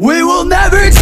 We will never die!